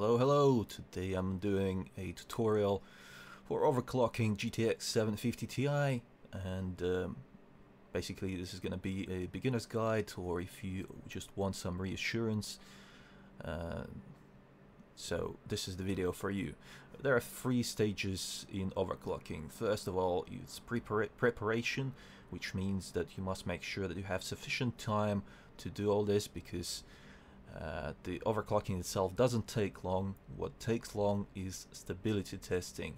Hello, hello! Today I'm doing a tutorial for overclocking GTX 750 Ti and um, basically this is going to be a beginner's guide or if you just want some reassurance uh, so this is the video for you. There are three stages in overclocking. First of all it's prepar preparation which means that you must make sure that you have sufficient time to do all this because uh, the overclocking itself doesn't take long. What takes long is stability testing,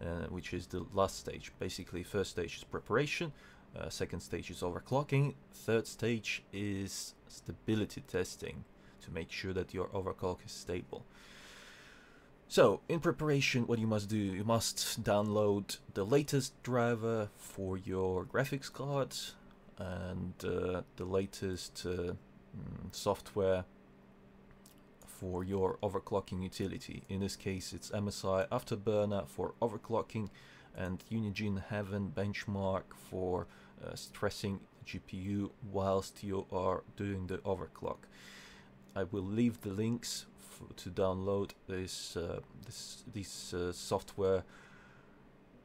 uh, which is the last stage. Basically, first stage is preparation, uh, second stage is overclocking, third stage is stability testing to make sure that your overclock is stable. So, in preparation, what you must do, you must download the latest driver for your graphics card and uh, the latest uh, mm, software for your overclocking utility. In this case it's MSI Afterburner for overclocking and Unigine Heaven benchmark for uh, stressing GPU whilst you are doing the overclock. I will leave the links to download this, uh, this, this uh, software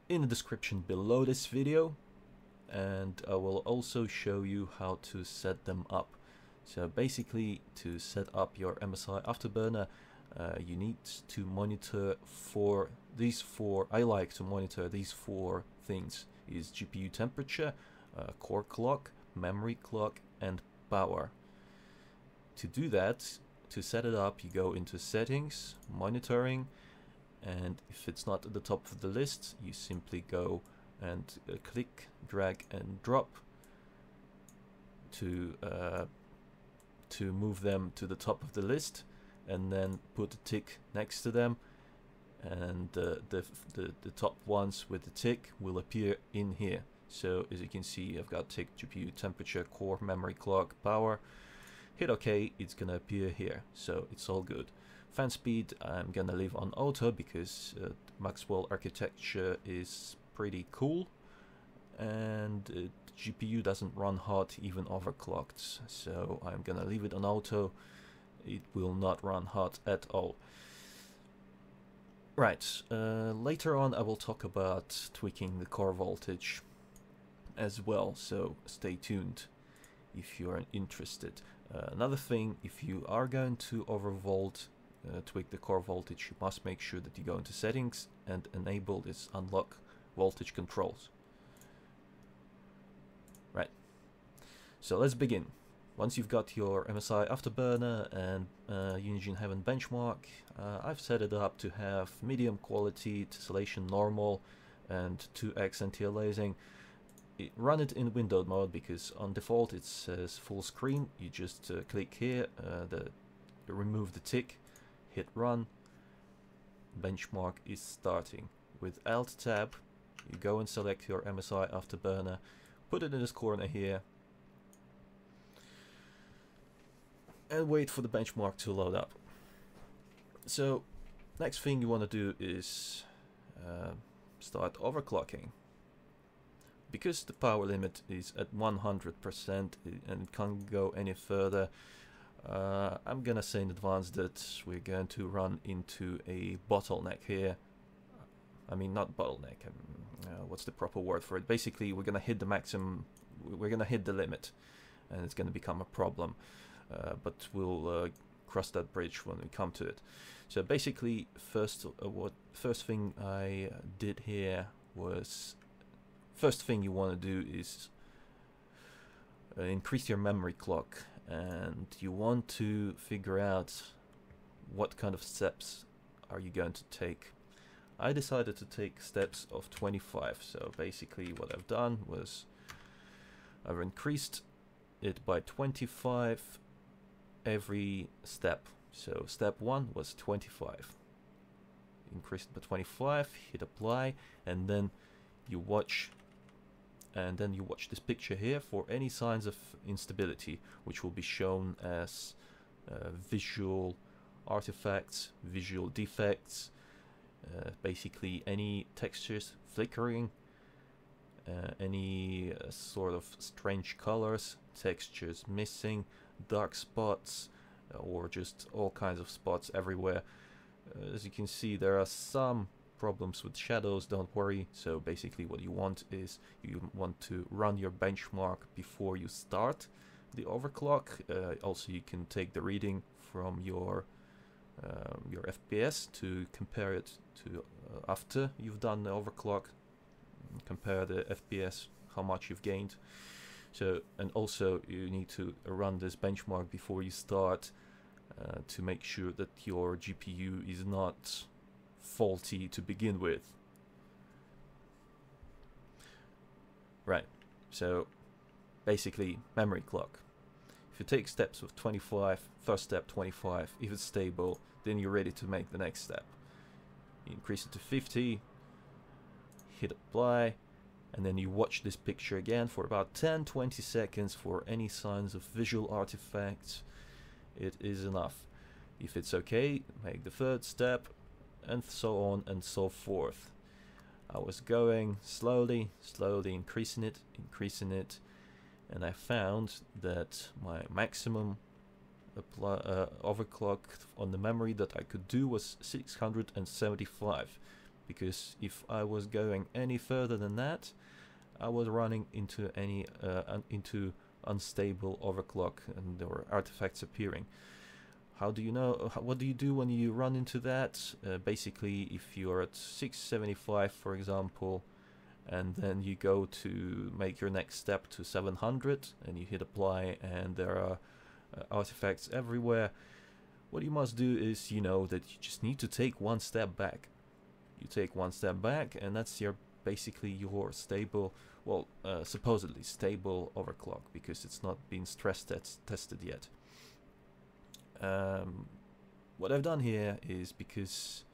in the description below this video and I will also show you how to set them up. So basically to set up your MSI Afterburner uh, you need to monitor for these four, I like to monitor these four things is GPU temperature, uh, core clock, memory clock and power. To do that, to set it up you go into settings, monitoring and if it's not at the top of the list you simply go and uh, click, drag and drop to uh, to move them to the top of the list and then put a tick next to them. And uh, the, the, the top ones with the tick will appear in here. So as you can see I've got tick GPU temperature core memory clock power. Hit OK it's gonna appear here. So it's all good. Fan speed I'm gonna leave on auto because uh, Maxwell architecture is pretty cool and uh, GPU doesn't run hot even overclocked. So I'm gonna leave it on auto. It will not run hot at all. Right uh, later on I will talk about tweaking the core voltage as well so stay tuned if you are interested. Uh, another thing if you are going to overvolt uh, tweak the core voltage you must make sure that you go into settings and enable this unlock voltage controls So let's begin. Once you've got your MSI Afterburner and uh, Unigine Heaven benchmark, uh, I've set it up to have medium quality, tessellation normal, and 2x anti-aliasing. Run it in windowed mode because on default it says full screen. You just uh, click here, uh, the remove the tick, hit run, benchmark is starting. With Alt tab, you go and select your MSI Afterburner, put it in this corner here, and wait for the benchmark to load up. So next thing you want to do is uh, start overclocking. Because the power limit is at 100% and can't go any further, uh, I'm gonna say in advance that we're going to run into a bottleneck here. I mean, not bottleneck, um, uh, what's the proper word for it? Basically, we're gonna hit the maximum, we're gonna hit the limit and it's gonna become a problem. Uh, but we'll uh, cross that bridge when we come to it. So basically, first uh, what first thing I did here was first thing you want to do is increase your memory clock and you want to figure out what kind of steps are you going to take. I decided to take steps of 25 so basically what I've done was I've increased it by 25 every step. So step 1 was 25. Increased by 25, hit apply, and then you watch and then you watch this picture here for any signs of instability which will be shown as uh, visual artifacts, visual defects, uh, basically any textures flickering, uh, any uh, sort of strange colors, textures missing, dark spots uh, or just all kinds of spots everywhere Uh, as you can see, there are some problems with shadows, don't worry. So basically what you want is you want to run your benchmark before you start the overclock. Uh, also, you can take the reading from your um, your FPS to compare it to uh, after you've done the overclock. Compare the FPS, how much you've gained. So, and also you need to run this benchmark before you start uh, to make sure that your GPU is not faulty to begin with. Right, so basically memory clock. If you take steps of 25, first step 25, if it's stable, then you're ready to make the next step. You increase it to 50, hit apply, and then you watch this picture again for about 10-20 seconds for any signs of visual artifacts. It is enough. If it's okay, make the third step, and so on and so forth. I was going slowly, slowly increasing it, increasing it, and I found that my maximum uh, overclock on the memory that I could do was 675 because if I was going any further than that I was running into any uh, into unstable overclock and there were artifacts appearing. How do you know what do you do when you run into that? Uh, basically if you're at 675 for example and then you go to make your next step to 700 and you hit apply and there are uh, artifacts everywhere what you must do is you know that you just need to take one step back you take one step back and that's your basically your stable well uh, supposedly stable overclock because it's not been stress test tested yet um, what I've done here is because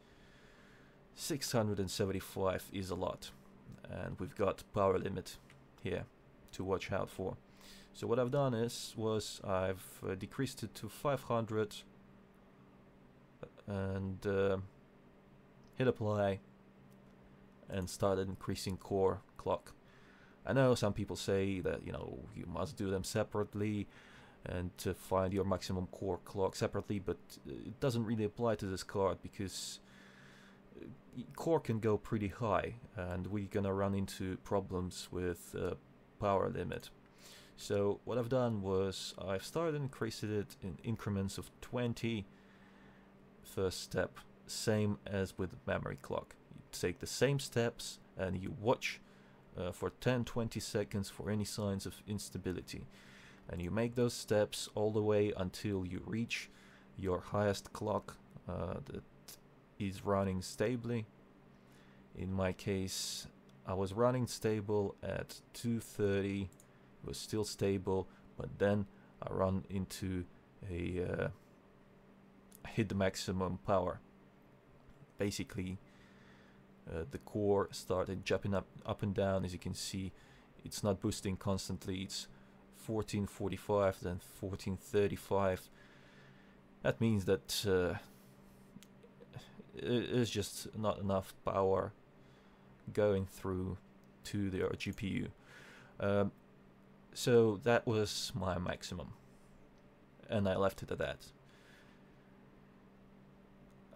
675 is a lot and we've got power limit here to watch out for. So what I've done is was I've uh, decreased it to 500 and uh, hit apply and start increasing core clock. I know some people say that you know you must do them separately and to find your maximum core clock separately, but it doesn't really apply to this card because core can go pretty high and we're gonna run into problems with uh, power limit. So what I've done was I've started increasing it in increments of 20 first step, same as with memory clock. You take the same steps and you watch uh, for 10-20 seconds for any signs of instability. And you make those steps all the way until you reach your highest clock uh, that is running stably. In my case, I was running stable at 230, it was still stable, but then I run into a uh, hit the maximum power. Basically, uh, the core started jumping up, up and down. As you can see, it's not boosting constantly. It's 1445, then 1435. That means that uh, is just not enough power going through to the GPU. Um, so that was my maximum, and I left it at that.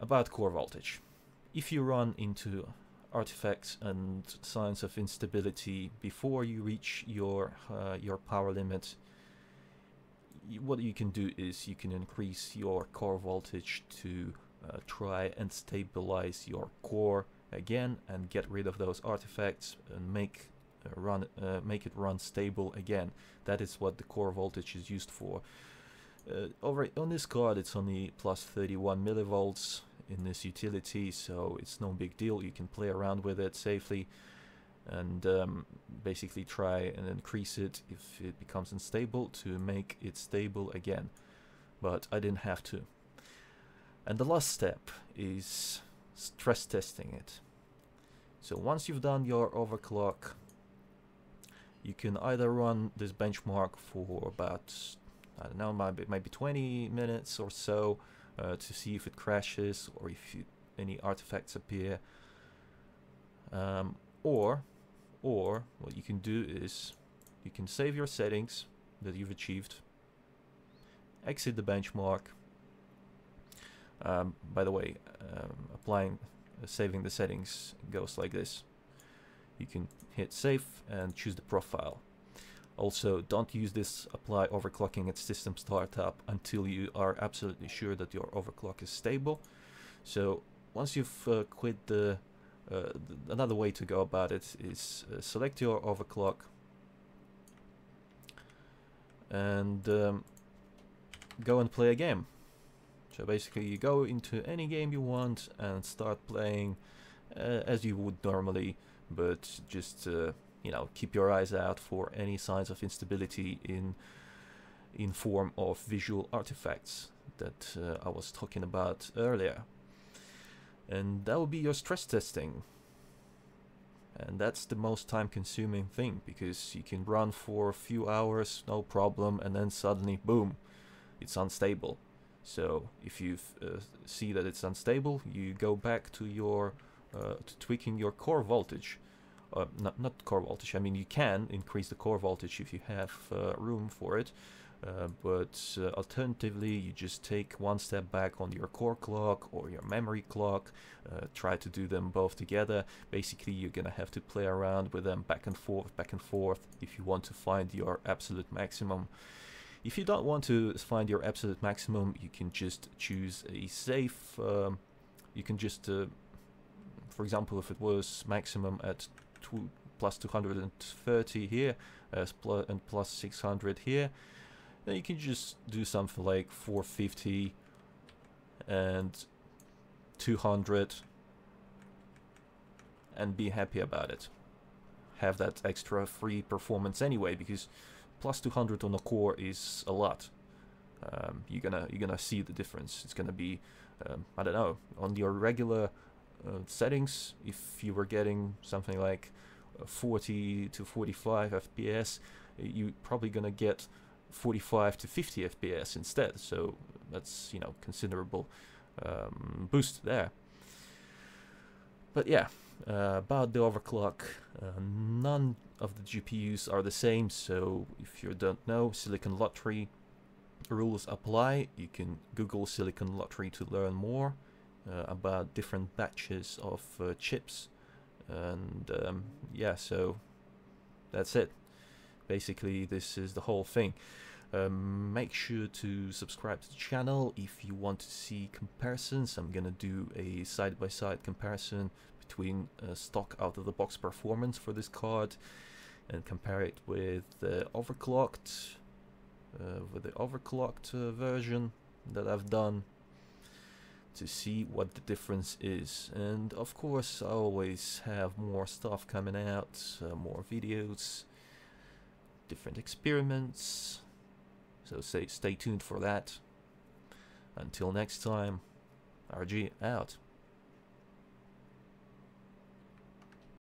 About core voltage. If you run into artifacts and signs of instability before you reach your uh, your power limit, what you can do is you can increase your core voltage to uh, try and stabilize your core again and get rid of those artifacts and make uh, run uh, make it run stable again. That is what the core voltage is used for. Uh, over on this card it's only plus 31 millivolts in this utility so it's no big deal. You can play around with it safely and um, basically try and increase it if it becomes unstable to make it stable again. But I didn't have to. And the last step is stress testing it. So once you've done your overclock, you can either run this benchmark for about, I don't know, maybe, maybe 20 minutes or so uh, to see if it crashes or if you, any artifacts appear. Um, or, or what you can do is you can save your settings that you've achieved, exit the benchmark, Um, by the way, um, applying, uh, saving the settings goes like this. You can hit save and choose the profile. Also, don't use this apply overclocking at system startup until you are absolutely sure that your overclock is stable. So once you've uh, quit the, uh, th another way to go about it is uh, select your overclock and um, go and play a game. So basically you go into any game you want and start playing uh, as you would normally, but just uh, you know keep your eyes out for any signs of instability in in form of visual artifacts that uh, I was talking about earlier. And that will be your stress testing. And that's the most time consuming thing because you can run for a few hours, no problem, and then suddenly, boom, it's unstable. So if you uh, see that it's unstable, you go back to your uh, to tweaking your core voltage. Uh, not, not core voltage, I mean you can increase the core voltage if you have uh, room for it, uh, but uh, alternatively you just take one step back on your core clock or your memory clock, try to do them both together. Basically you're gonna have to play around with them back and forth, back and forth if you want to find your absolute maximum. If you don't want to find your absolute maximum, you can just choose a safe, um, you can just, uh, for example, if it was maximum at two, plus 230 here plus and plus 600 here, then you can just do something like 450 and 200 and be happy about it. Have that extra free performance anyway, because plus 200 on a core is a lot. Um, you're gonna you're gonna see the difference. It's gonna be um, I don't know on your regular uh, settings. If you were getting something like uh, 40 to 45 FPS, you're probably gonna get 45 to 50 FPS instead. So that's you know considerable um, boost there. But yeah, uh, about the overclock, uh, none of the GPUs are the same, so if you don't know, Silicon Lottery rules apply. You can Google Silicon Lottery to learn more uh, about different batches of uh, chips. And um, yeah, so that's it. Basically, this is the whole thing. Um, make sure to subscribe to the channel if you want to see comparisons. I'm gonna do a side-by-side -side comparison between uh, stock out-of-the-box performance for this card and compare it with the overclocked uh, with the overclocked uh, version that I've done to see what the difference is. And of course I always have more stuff coming out uh, more videos different experiments. So stay, stay tuned for that. Until next time RG out